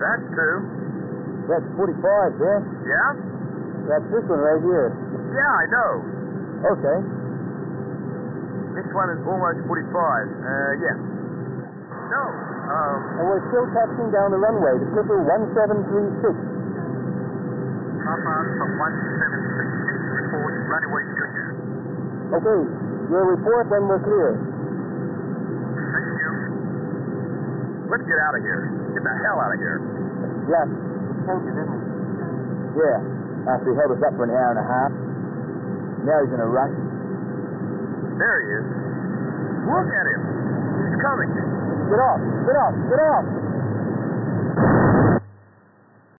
That's two. That's 45, yeah? Yeah? That's this one right here. Yeah, I know. Okay. This one is almost 45. Uh, yeah. No. Um, And we're still taxiing down the runway to Clipper 1736. Papa Alpha 1736 report runway Junior. Okay, your report when we're clear. Let's get out of here. Get the hell out of here. Yeah, Told you, didn't he? yeah. After he held us up for an hour and a half. Now he's in a rush. There he is. Look at him. He's coming. Get off! Get off! Get off!